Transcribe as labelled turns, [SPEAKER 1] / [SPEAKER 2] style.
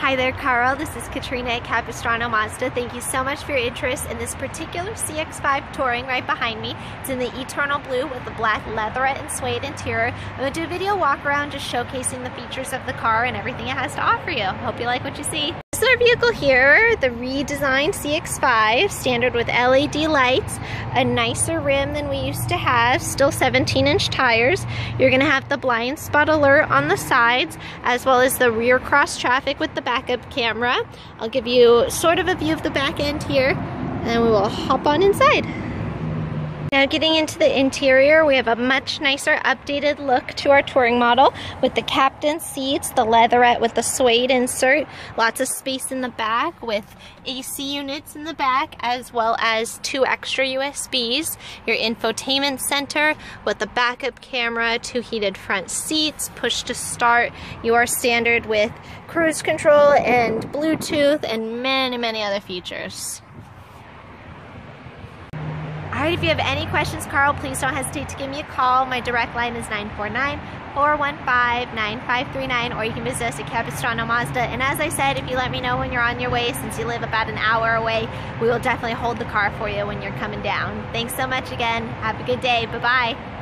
[SPEAKER 1] Hi there, Carl. This is Katrina at Capistrano Mazda. Thank you so much for your interest in this particular CX-5 Touring right behind me. It's in the Eternal Blue with the black leatherette and suede interior. I'm going to do a video walk around just showcasing the features of the car and everything it has to offer you. Hope you like what you see. Is our vehicle here, the redesigned CX-5, standard with LED lights, a nicer rim than we used to have, still 17-inch tires. You're to have the blind spot alert on the sides, as well as the rear cross traffic with the backup camera. I'll give you sort of a view of the back end here, and we will hop on inside. Now getting into the interior, we have a much nicer updated look to our touring model with the captain seats, the leatherette with the suede insert, lots of space in the back with AC units in the back as well as two extra USBs, your infotainment center with the backup camera, two heated front seats, push to start, your standard with cruise control and Bluetooth and many, many other features. Alright, if you have any questions, Carl, please don't hesitate to give me a call. My direct line is 949-415-9539, or you can visit us at Capistrano Mazda. And as I said, if you let me know when you're on your way, since you live about an hour away, we will definitely hold the car for you when you're coming down. Thanks so much again. Have a good day. Bye-bye.